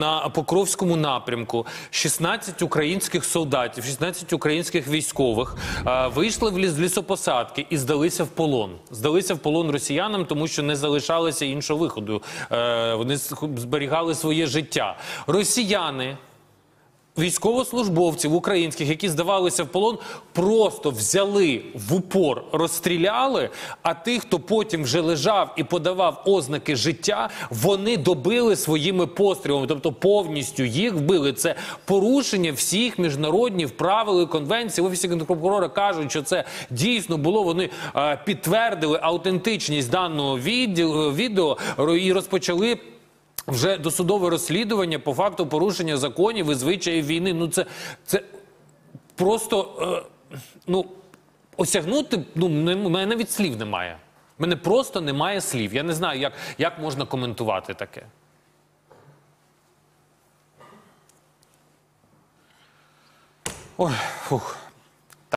На Покровському напрямку 16 українських солдатів, 16 українських військових е, вийшли в ліс лісопосадки і здалися в полон. Здалися в полон росіянам, тому що не залишалося іншого виходу. Е, вони зберігали своє життя. Росіяни військовослужбовців українських, які здавалися в полон, просто взяли в упор, розстріляли. А тих, хто потім вже лежав і подавав ознаки життя, вони добили своїми пострілами, тобто повністю їх вбили. Це порушення всіх міжнародних правил і конвенцій. В офісі генпрокурора кажуть, що це дійсно було. Вони е, підтвердили аутентичність даного відділ- відео і розпочали. Вже досудове розслідування по факту порушення законів і звичаїв війни. Ну це, це просто е, ну, осягнути. Ну, не- мене навіть слів немає. У мене просто немає слів. Я не знаю, як, як можна коментувати таке. Ой, фух.